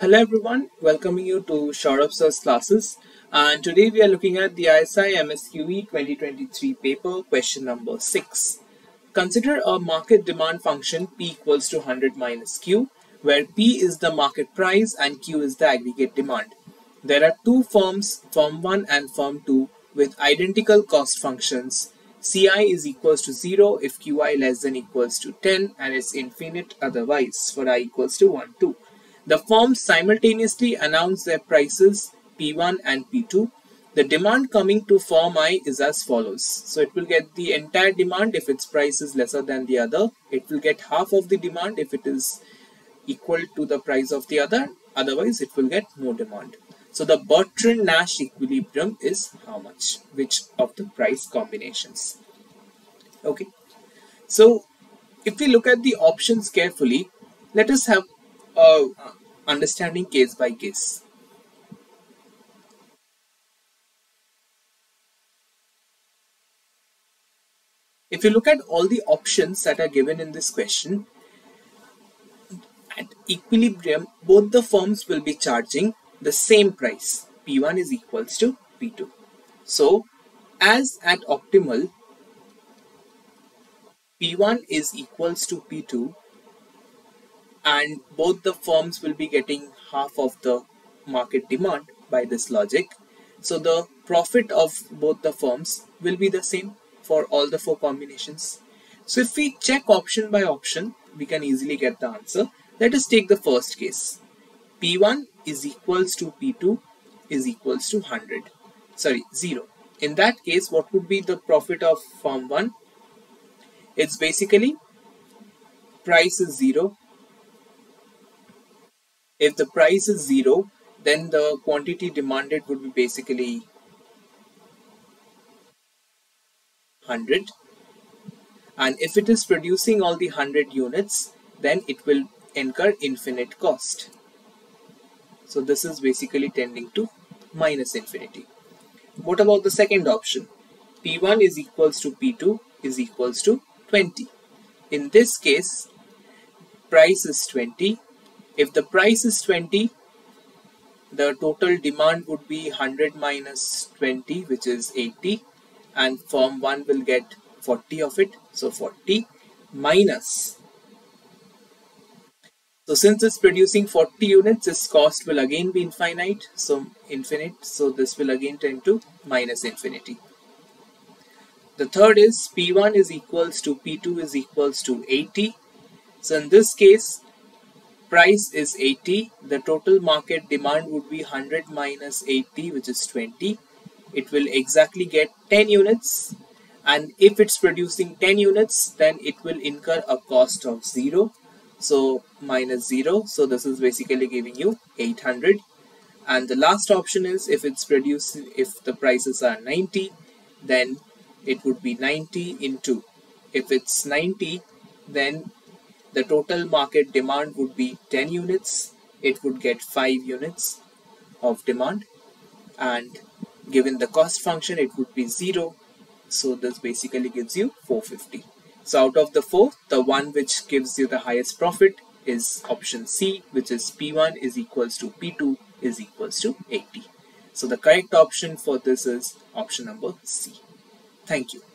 Hello everyone, welcoming you to Sourav Sir's classes and today we are looking at the ISI MSQE 2023 paper question number 6. Consider a market demand function P equals to 100 minus Q where P is the market price and Q is the aggregate demand. There are two firms, firm 1 and firm 2 with identical cost functions Ci is equals to 0 if Qi less than equals to 10 and it's infinite otherwise for i equals to 1, 2. The firms simultaneously announce their prices P1 and P2. The demand coming to firm I is as follows. So it will get the entire demand if its price is lesser than the other. It will get half of the demand if it is equal to the price of the other. Otherwise, it will get more demand. So the Bertrand-Nash equilibrium is how much? Which of the price combinations? Okay. So if we look at the options carefully, let us have a understanding case by case. If you look at all the options that are given in this question, at equilibrium, both the firms will be charging the same price P1 is equals to P2. So as at optimal P1 is equals to P2 and both the firms will be getting half of the market demand by this logic. So the profit of both the firms will be the same for all the four combinations. So if we check option by option, we can easily get the answer. Let us take the first case. P1 is equals to P2 is equals to 100. Sorry, 0. In that case, what would be the profit of firm 1? It's basically price is 0. If the price is 0, then the quantity demanded would be basically 100 and if it is producing all the 100 units then it will incur infinite cost so this is basically tending to minus infinity. What about the second option? P1 is equals to P2 is equals to 20. In this case, price is 20. If the price is 20, the total demand would be 100 minus 20, which is 80. And firm 1 will get 40 of it. So 40 minus so since it's producing 40 units, its cost will again be infinite, so infinite. So this will again tend to minus infinity. The third is P1 is equals to P2 is equals to 80. So in this case, price is 80. The total market demand would be 100 minus 80, which is 20. It will exactly get 10 units. And if it's producing 10 units, then it will incur a cost of 0 so minus 0 so this is basically giving you 800 and the last option is if it's producing if the prices are 90 then it would be 90 into if it's 90 then the total market demand would be 10 units it would get 5 units of demand and given the cost function it would be 0 so this basically gives you 450 so out of the four, the one which gives you the highest profit is option C, which is P1 is equals to P2 is equals to 80. So the correct option for this is option number C. Thank you.